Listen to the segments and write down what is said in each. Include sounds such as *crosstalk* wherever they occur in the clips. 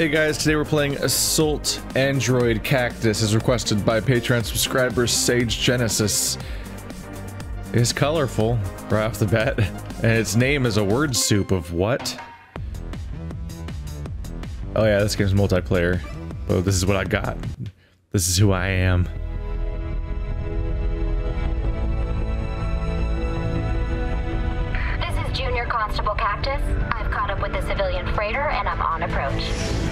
Hey guys, today we're playing Assault Android Cactus as requested by Patreon subscriber Sage Genesis. It's colorful right off the bat, *laughs* and its name is a word soup of what? Oh yeah, this game's multiplayer. Oh, this is what I got. This is who I am. This is Junior Constable Cactus. I've caught up with the civilian freighter and I'm on approach.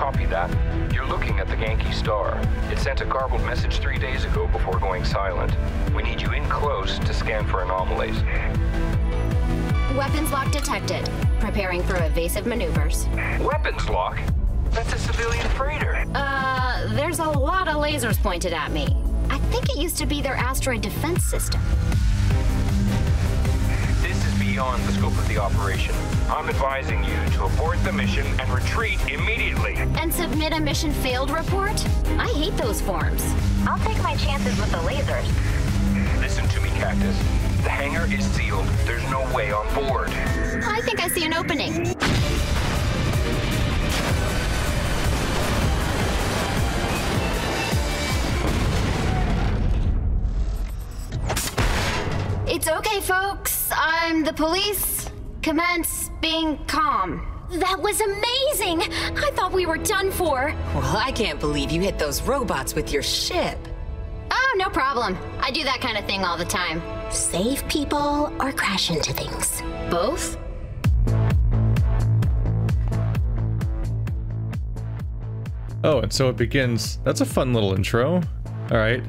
Copy that. You're looking at the Genki Star. It sent a garbled message three days ago before going silent. We need you in close to scan for anomalies. Weapons lock detected. Preparing for evasive maneuvers. Weapons lock? That's a civilian freighter. Uh, there's a lot of lasers pointed at me. I think it used to be their asteroid defense system. This is beyond the scope of the operation. I'm advising you to abort the mission and retreat immediately. And submit a mission failed report? I hate those forms. I'll take my chances with the lasers. Listen to me, Cactus. The hangar is sealed. There's no way on board. I think I see an opening. It's okay, folks. I'm the police. Commence being calm. That was amazing! I thought we were done for. Well, I can't believe you hit those robots with your ship. Oh, no problem. I do that kind of thing all the time. Save people or crash into things? Both? Oh, and so it begins. That's a fun little intro. All right.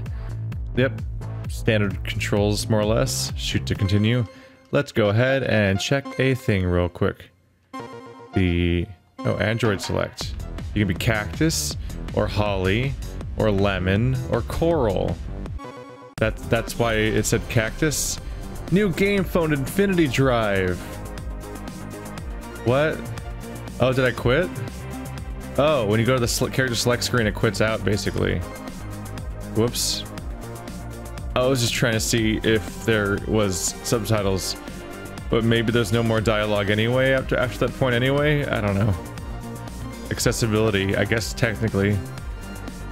Yep. Standard controls, more or less. Shoot to continue. Let's go ahead and check a thing real quick. The... Oh, Android select. You can be Cactus, or Holly, or Lemon, or Coral. That, that's why it said Cactus. New game phone Infinity Drive. What? Oh, did I quit? Oh, when you go to the character select screen, it quits out, basically. Whoops. I was just trying to see if there was subtitles, but maybe there's no more dialogue anyway after after that point anyway? I don't know. Accessibility, I guess technically.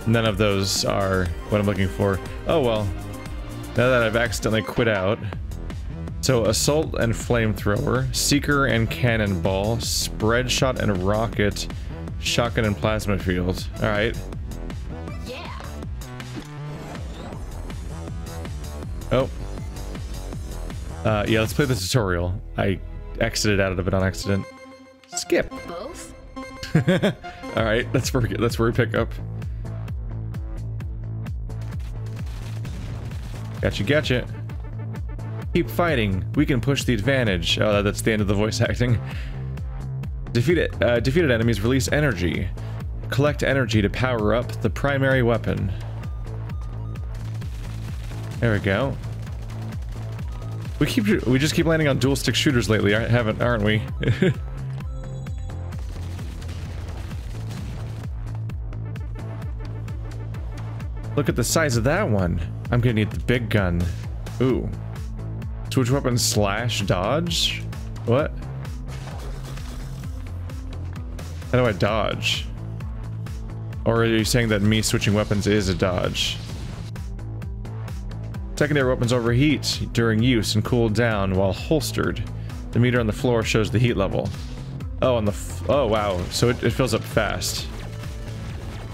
None of those are what I'm looking for. Oh well. Now that I've accidentally quit out. So assault and flamethrower, seeker and cannonball, spread shot and rocket, shotgun and plasma field. All Uh, yeah, let's play the tutorial. I exited out of it on accident. Skip. Both? *laughs* All right, that's where we, that's where we pick up. Gotcha, gotcha. Keep fighting. We can push the advantage. Oh, that's the end of the voice *laughs* acting. Defeated, uh, defeated enemies release energy. Collect energy to power up the primary weapon. There we go. We keep we just keep landing on dual stick shooters lately, aren't- haven't aren't we? *laughs* Look at the size of that one. I'm gonna need the big gun. Ooh. Switch weapon slash dodge? What? How do I dodge? Or are you saying that me switching weapons is a dodge? Secondary weapons overheat during use and cool down while holstered. The meter on the floor shows the heat level. Oh, on the oh wow, so it, it fills up fast.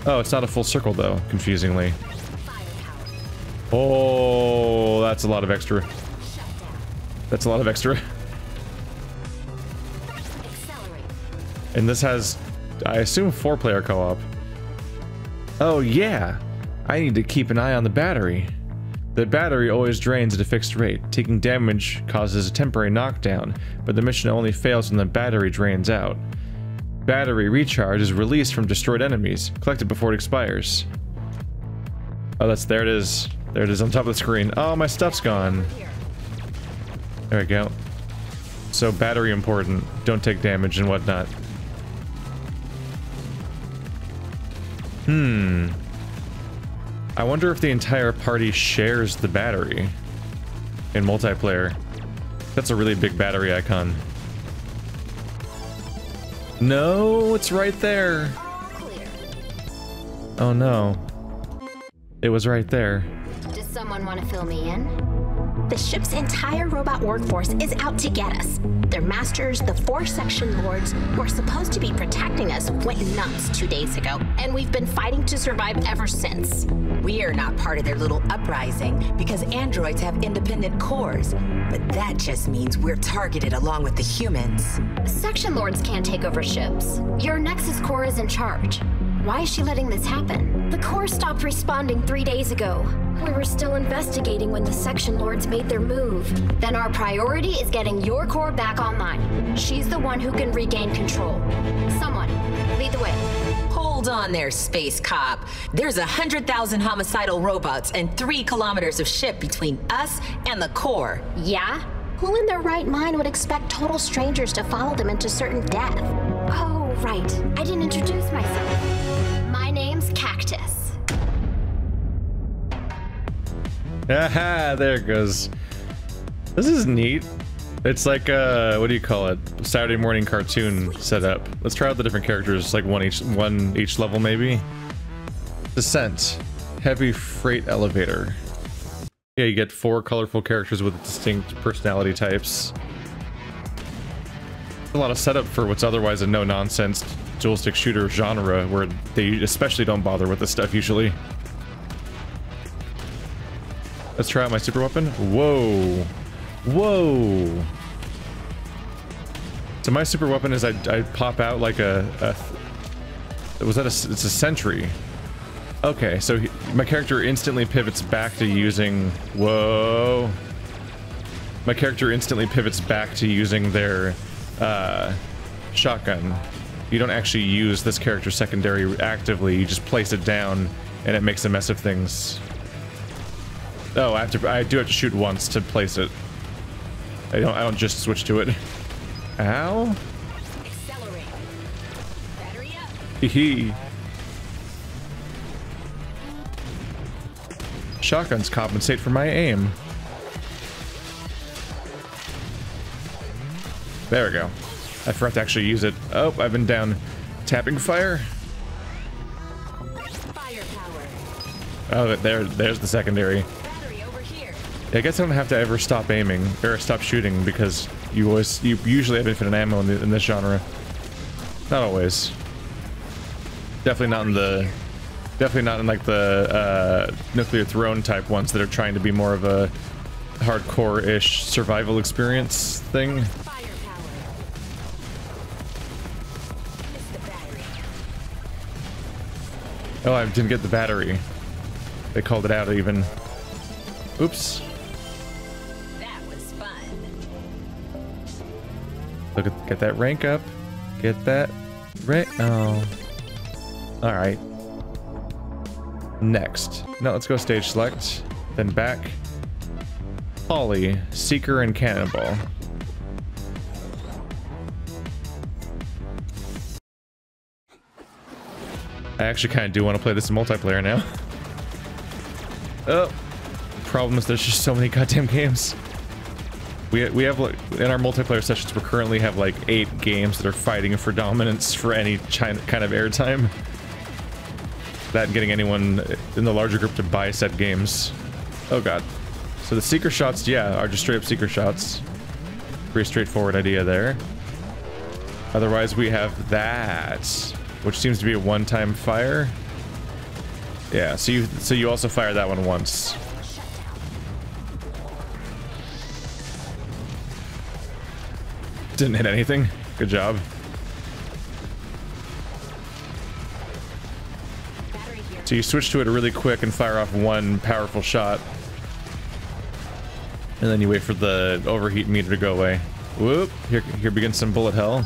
Oh, it's not a full circle though, confusingly. Oh, that's a lot of extra. That's a lot of extra. *laughs* And this has, I assume, four-player co-op. Oh yeah, I need to keep an eye on the battery. The battery always drains at a fixed rate. Taking damage causes a temporary knockdown, but the mission only fails when the battery drains out. Battery recharge is released from destroyed enemies. Collect it before it expires. Oh, that's there it is. There it is on top of the screen. Oh, my stuff's gone. There we go. So battery important. Don't take damage and whatnot. Hmm. I wonder if the entire party shares the battery in multiplayer. That's a really big battery icon. No, it's right there. Oh no. It was right there. Does someone want to fill me in? The ship's entire robot workforce is out to get us. Their masters, the four section lords, who are supposed to be protecting us, went nuts two days ago, and we've been fighting to survive ever since. We are not part of their little uprising because androids have independent cores. But that just means we're targeted along with the humans. Section lords can't take over ships. Your Nexus core is in charge. Why is she letting this happen? The core stopped responding three days ago. We were still investigating when the Section Lords made their move. Then our priority is getting your core back online. She's the one who can regain control. Someone, lead the way. Hold on there, space cop. There's a hundred thousand homicidal robots and three kilometers of ship between us and the core. Yeah? Who in their right mind would expect total strangers to follow them into certain death? Oh, right. I didn't introduce Aha, *laughs* there it goes. This is neat. It's like uh what do you call it? Saturday morning cartoon setup. Let's try out the different characters, like one each one each level maybe. Descent. Heavy freight elevator. Yeah, you get four colorful characters with distinct personality types. A lot of setup for what's otherwise a no-nonsense dual stick shooter genre where they especially don't bother with this stuff usually. Let's try out my super weapon. Whoa. Whoa. So my super weapon is I, I pop out like a, a was that a it's a sentry. Okay, so he, my character instantly pivots back to using whoa. My character instantly pivots back to using their uh, shotgun. You don't actually use this character secondary actively. You just place it down, and it makes a mess of things. Oh, I have to. I do have to shoot once to place it. I don't. I don't just switch to it. Ow. Accelerate. Battery up. Hee Shotguns compensate for my aim. There we go. I forgot to actually use it. Oh, I've been down tapping fire. Oh, there, there's the secondary. I guess I don't have to ever stop aiming or stop shooting because you always you usually have infinite ammo in, the, in this genre. Not always. Definitely not in the definitely not in like the uh, nuclear throne type ones that are trying to be more of a hardcore-ish survival experience thing. Oh, I didn't get the battery. They called it out even. Oops. Look at get that rank up. Get that rank. Oh. All right. Next. No, let's go stage select. Then back. Holly, Seeker, and Cannonball. I actually kind of do want to play this in multiplayer now. *laughs* oh. Problem is there's just so many goddamn games. We, we have like in our multiplayer sessions we currently have like eight games that are fighting for dominance for any China, kind of airtime. That and getting anyone in the larger group to buy said games. Oh god. So the seeker shots, yeah, are just straight up seeker shots. Pretty straightforward idea there. Otherwise we have that, which seems to be a one-time fire. Yeah, so you so you also fire that one once. Didn't hit anything. Good job. So you switch to it really quick and fire off one powerful shot. And then you wait for the overheat meter to go away. Whoop! Here, here begins some bullet hell.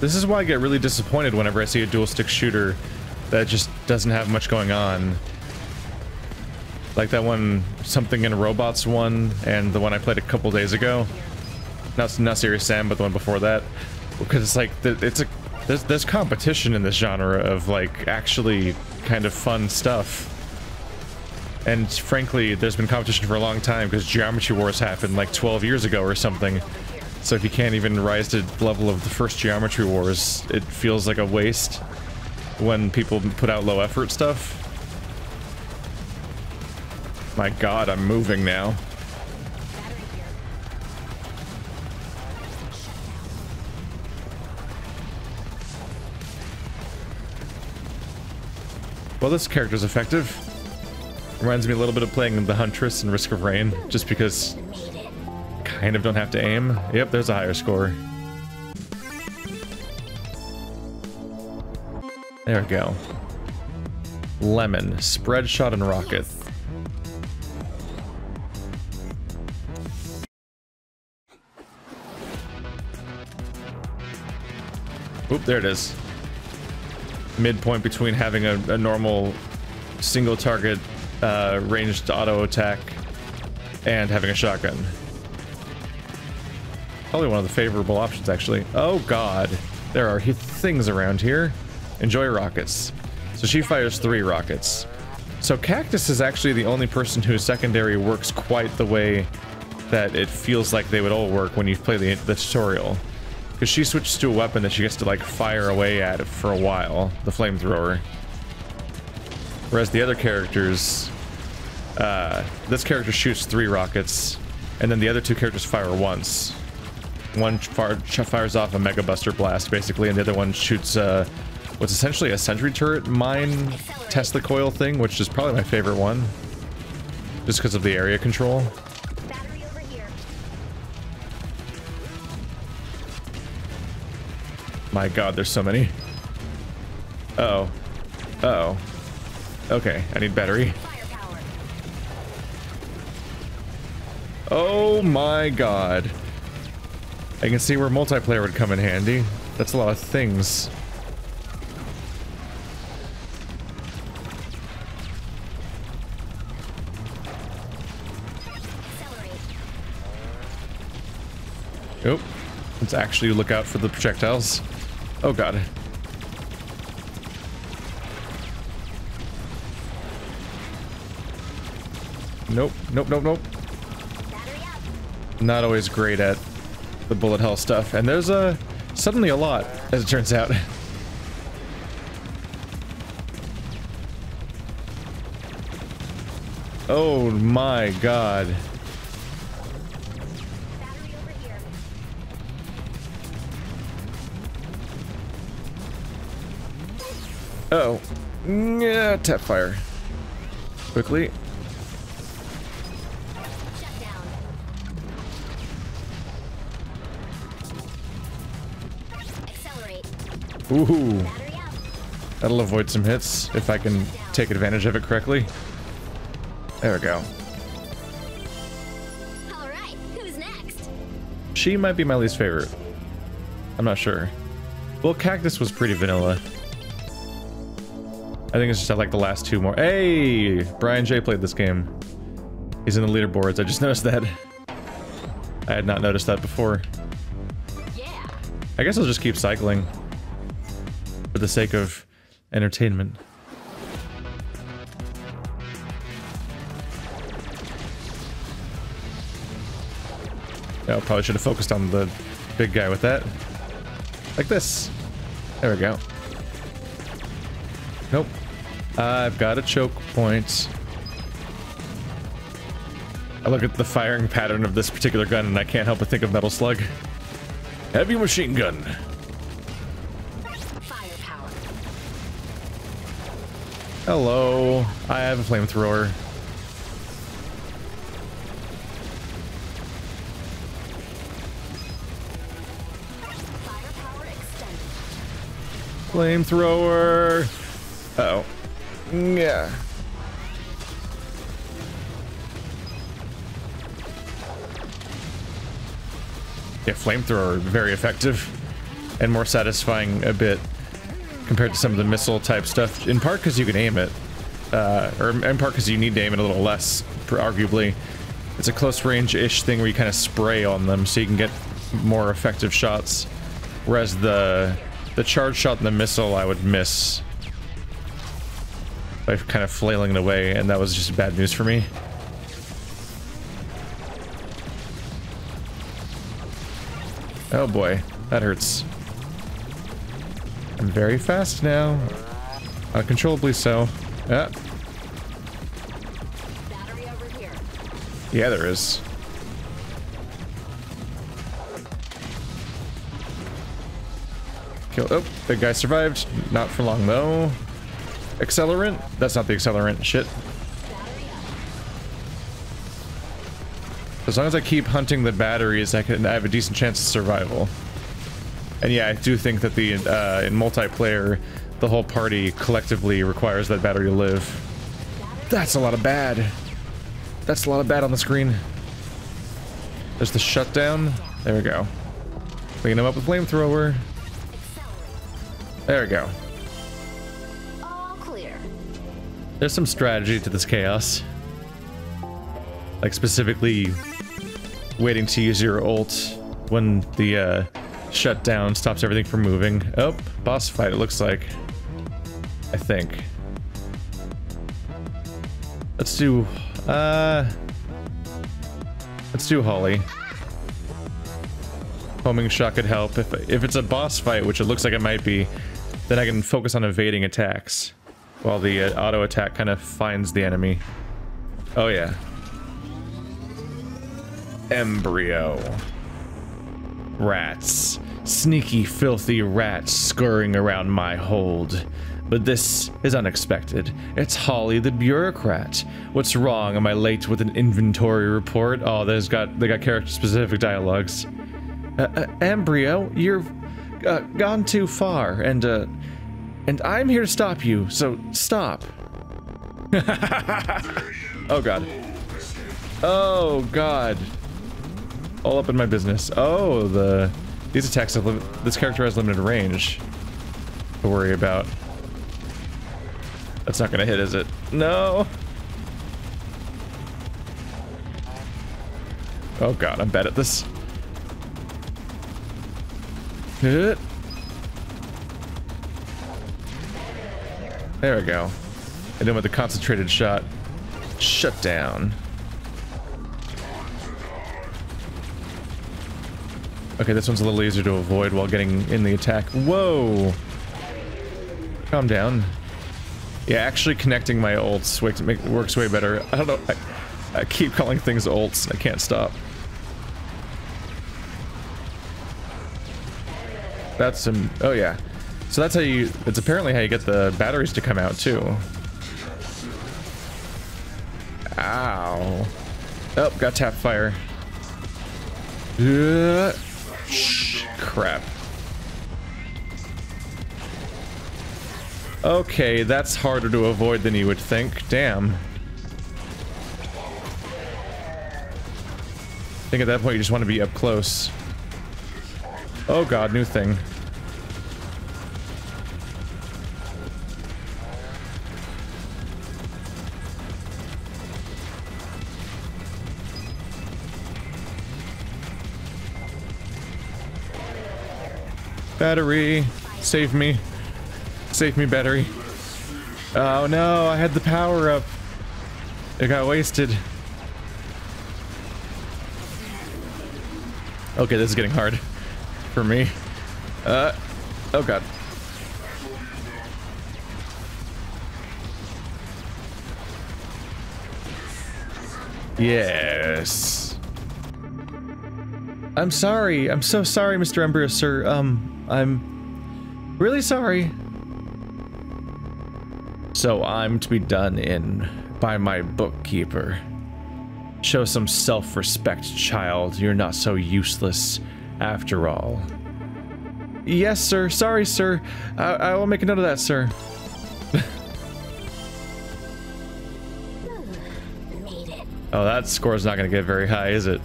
This is why I get really disappointed whenever I see a dual stick shooter that just doesn't have much going on. Like that one, something in robots one, and the one I played a couple days ago. Not not Serious Sam, but the one before that, because it's like it's a there's there's competition in this genre of like actually kind of fun stuff. And frankly, there's been competition for a long time because Geometry Wars happened like 12 years ago or something. So if you can't even rise to the level of the first Geometry Wars, it feels like a waste when people put out low effort stuff. My god, I'm moving now. Well, this character's effective. Reminds me a little bit of playing the Huntress in Risk of Rain, just because kind of don't have to aim. Yep, there's a higher score. There we go. Lemon, spread shot and rocket. Oop, there it is. Midpoint between having a, a normal single target uh, ranged auto attack and having a shotgun. Probably one of the favorable options, actually. Oh god, there are things around here. Enjoy rockets. So she fires three rockets. So Cactus is actually the only person whose secondary works quite the way that it feels like they would all work when you play the, the tutorial. Because she switches to a weapon that she gets to like fire away at for a while, the flamethrower. Whereas the other characters, uh, this character shoots three rockets, and then the other two characters fire once. One fire, fires off a Mega Buster Blast, basically, and the other one shoots uh, what's essentially a sentry turret mine Tesla coil thing, which is probably my favorite one. Just because of the area control. My god, there's so many. Uh oh. Uh oh. Okay, I need battery. Oh my god. I can see where multiplayer would come in handy. That's a lot of things. Oh, let's actually look out for the projectiles. Oh god. Nope, nope, nope, nope. Not always great at the bullet hell stuff. And there's a suddenly a lot, as it turns out. *laughs* oh my god. Uh oh. Yeah, tap fire. Quickly. Ooh. That'll avoid some hits if I can take advantage of it correctly. There we go. Alright, who's next? She might be my least favorite. I'm not sure. Well, Cactus was pretty vanilla. I think it's just like the last two more. Hey! Brian J played this game. He's in the leaderboards. I just *laughs* noticed that. I had not noticed that before. I guess I'll just keep cycling. For the sake of entertainment. Yeah, I probably should have focused on the big guy with that. Like this. There we go. Nope. I've got a choke point. I look at the firing pattern of this particular gun and I can't help but think of Metal Slug. Heavy machine gun. Firepower. Hello. I have a flamethrower. Flamethrower. Uh oh. Yeah. Yeah, flamethrower very effective and more satisfying a bit compared to some of the missile type stuff. In part because you can aim it, uh, or in part because you need to aim it a little less, arguably. It's a close range-ish thing where you kind of spray on them so you can get more effective shots. Whereas the the charge shot and the missile I would miss. By kind of flailing it away, and that was just bad news for me. Oh boy, that hurts. I'm very fast now. Uncontrollably so. Yeah. Yeah, there is. Kill. Oh, big guy survived. Not for long though. Accelerant? That's not the accelerant. Shit. As long as I keep hunting the batteries, I can I have a decent chance of survival. And yeah, I do think that the uh, in multiplayer, the whole party collectively requires that battery to live. That's a lot of bad. That's a lot of bad on the screen. There's the shutdown. There we go. Clean him up with flamethrower. There we go. There's some strategy to this chaos. Like specifically waiting to use your ult when the uh, shutdown stops everything from moving. Oh, boss fight it looks like. I think. Let's do, uh... Let's do Holly. Homing shot could help. If, if it's a boss fight, which it looks like it might be, then I can focus on evading attacks. While the uh, auto attack kind of finds the enemy. Oh yeah. Embryo. Rats. Sneaky, filthy rats scurrying around my hold. But this is unexpected. It's Holly the bureaucrat. What's wrong? Am I late with an inventory report? Oh, there's got they got character specific dialogues. Uh, uh, embryo, you've uh, gone too far, and uh, and I'm here to stop you. So stop. *laughs* oh god. Oh god. All up in my business. Oh, the these attacks have this character has limited range to worry about. That's not gonna hit, is it? No. Oh god, I'm bad at this. Hit. There we go. And then with the concentrated shot, shut down. Okay, this one's a little easier to avoid while getting in the attack. Whoa! Calm down. Yeah, actually connecting my ults works, works way better. I don't know, I, I keep calling things ults. I can't stop. That's some, oh yeah. So that's how you, it's apparently how you get the batteries to come out too. Ow. Oh, got tap fire. Uh, shh, crap. Okay, that's harder to avoid than you would think. Damn. I think at that point you just want to be up close. Oh god, new thing. Battery, save me. Save me, battery. Oh no, I had the power up. It got wasted. Okay, this is getting hard for me. Uh, oh god. Yes. I'm sorry. I'm so sorry, Mr. Embryo, sir. Um, I'm really sorry. So I'm to be done in by my bookkeeper. Show some self-respect, child. You're not so useless after all. Yes, sir. Sorry, sir. I, I will make a note of that, sir. *laughs* oh, that score's not going to get very high, is it?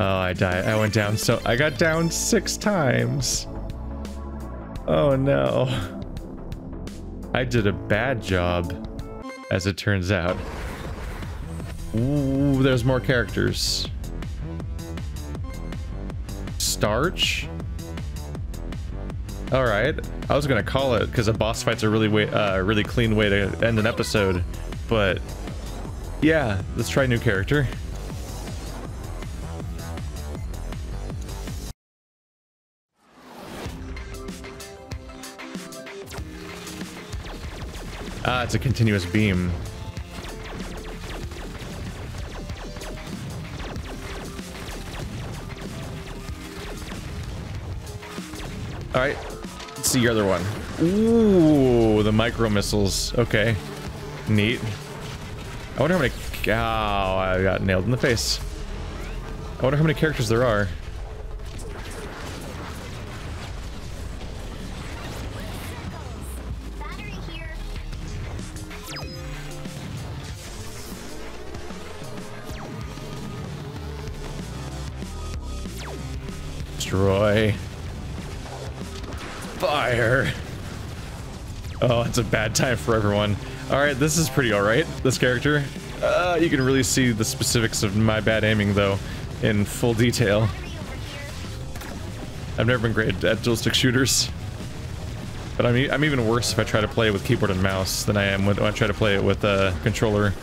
Oh, I died. I went down so... I got down six times. Oh, no. I did a bad job, as it turns out. Ooh, there's more characters. Starch? All right. I was gonna call it because a boss fight's a really way, uh, really clean way to end an episode, but yeah, let's try a new character. Ah, it's a continuous beam. All right, let's see your other one. Ooh, the micro missiles. Okay, neat. I wonder how many. Oh, I got nailed in the face. I wonder how many characters there are. Destroy. Fire. Oh, it's a bad time for everyone. Alright, this is pretty alright, this character. Uh, you can really see the specifics of my bad aiming, though, in full detail. I've never been great at dual stick shooters. But I'm, e I'm even worse if I try to play with keyboard and mouse than I am when I try to play it with a controller.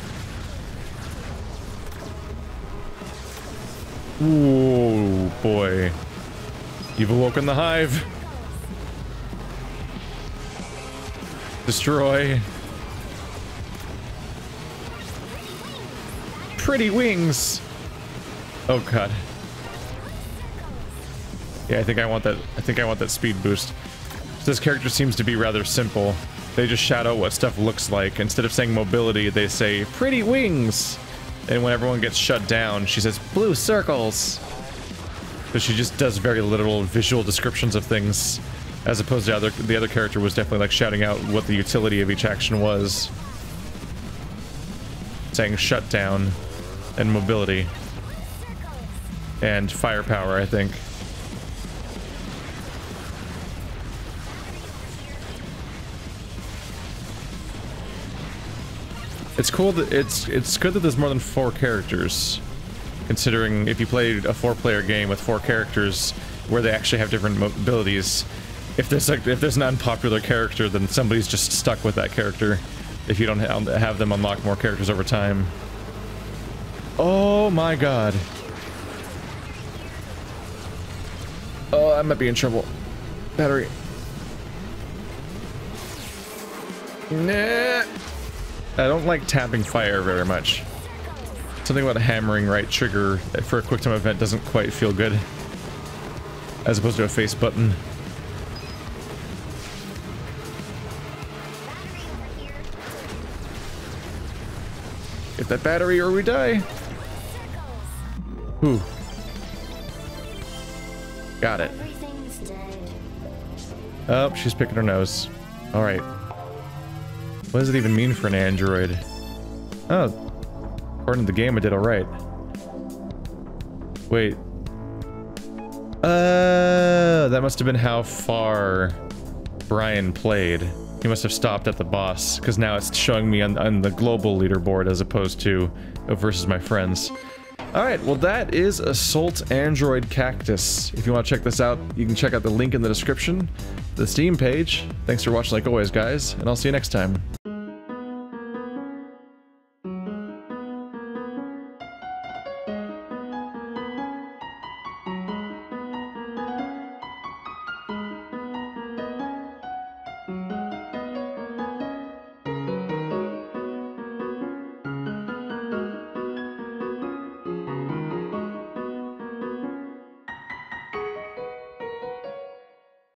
Ooh, boy. You've awoken the hive. Destroy. Pretty wings. Oh god. Yeah, I think I want that. I think I want that speed boost. This character seems to be rather simple. They just out what stuff looks like. Instead of saying mobility, they say pretty wings. And when everyone gets shut down, she says blue circles. But she just does very literal visual descriptions of things, as opposed to other the other character was definitely like shouting out what the utility of each action was, saying shutdown, and mobility, and firepower. I think. It's cool that it's it's good that there's more than four characters considering if you played a four-player game with four characters where they actually have different abilities, if there's like if there's an unpopular character, then somebody's just stuck with that character. If you don't ha have them unlock more characters over time. Oh my god. Oh, I might be in trouble. Battery. Nah. I don't like tapping fire very much. Something about hammering right trigger for a quick time event doesn't quite feel good. As opposed to a face button. Get that battery or we die. Whew. Got it. Oh, she's picking her nose. Alright. What does it even mean for an android? Oh, according to the game, I did alright. Wait. Uh, that must have been how far Brian played. He must have stopped at the boss, because now it's showing me on, on the global leaderboard as opposed to uh, versus my friends. Alright, well that is Assault Android Cactus. If you want to check this out, you can check out the link in the description, the Steam page. Thanks for watching like always, guys, and I'll see you next time.